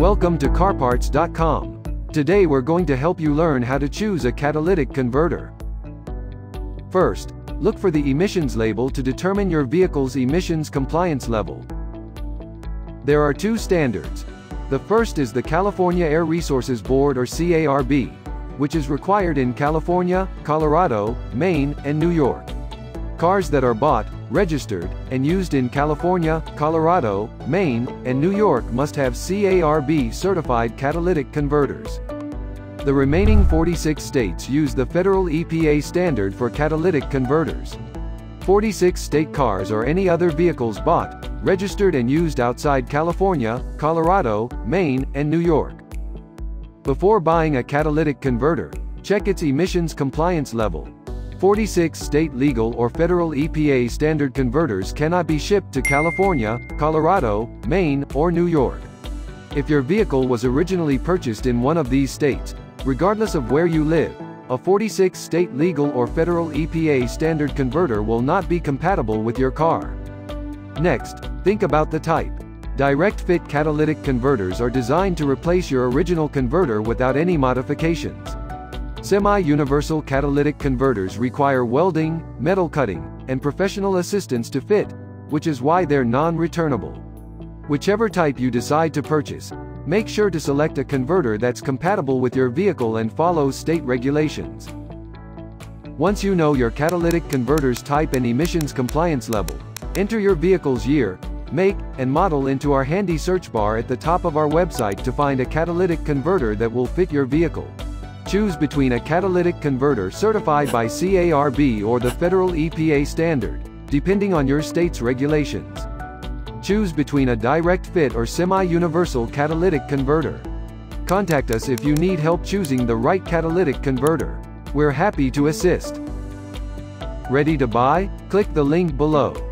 Welcome to CarParts.com. Today we're going to help you learn how to choose a catalytic converter. First, look for the emissions label to determine your vehicle's emissions compliance level. There are two standards. The first is the California Air Resources Board or CARB, which is required in California, Colorado, Maine, and New York. Cars that are bought, registered, and used in California, Colorado, Maine, and New York must have CARB certified catalytic converters. The remaining 46 states use the federal EPA standard for catalytic converters. 46 state cars or any other vehicles bought, registered and used outside California, Colorado, Maine, and New York. Before buying a catalytic converter, check its emissions compliance level, 46 state legal or federal EPA standard converters cannot be shipped to California, Colorado, Maine, or New York. If your vehicle was originally purchased in one of these states, regardless of where you live, a 46 state legal or federal EPA standard converter will not be compatible with your car. Next, think about the type. Direct fit catalytic converters are designed to replace your original converter without any modifications. Semi-universal catalytic converters require welding, metal cutting, and professional assistance to fit, which is why they're non-returnable. Whichever type you decide to purchase, make sure to select a converter that's compatible with your vehicle and follows state regulations. Once you know your catalytic converter's type and emissions compliance level, enter your vehicle's year, make, and model into our handy search bar at the top of our website to find a catalytic converter that will fit your vehicle. Choose between a catalytic converter certified by CARB or the federal EPA standard, depending on your state's regulations. Choose between a direct fit or semi-universal catalytic converter. Contact us if you need help choosing the right catalytic converter. We're happy to assist. Ready to buy? Click the link below.